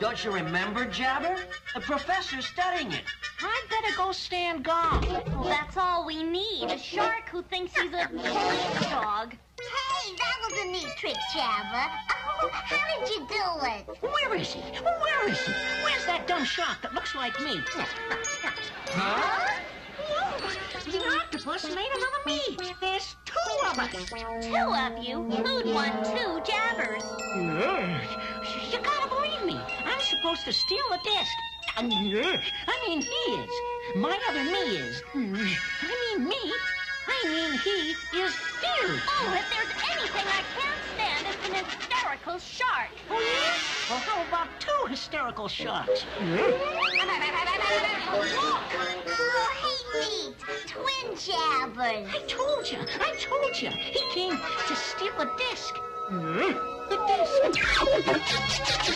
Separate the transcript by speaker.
Speaker 1: Don't you remember, Jabber? The professor's studying it. I'd better go stand guard.
Speaker 2: Well, that's all we need. A shark who thinks he's a police dog.
Speaker 3: Hey, that was a neat trick, Jabber. Oh, how did you do it?
Speaker 1: Where is he? Where is he? Where's that dumb shark that looks like me? Huh? The octopus made another me. There's two of us.
Speaker 2: Two of you? Who'd want two jabbers?
Speaker 1: You gotta believe me. I'm supposed to steal the disc. I mean, he is. My other me is. Mm. I mean, me. I mean, he is huge.
Speaker 2: Oh, if there's anything I can't stand, it's an hysterical shark.
Speaker 1: Oh, yeah? Well, how about two hysterical sharks?
Speaker 3: Oh, hey, neat. Twin Jabbers.
Speaker 1: I told you. I told you. He came to steal a disc. Disc. ハハハハ!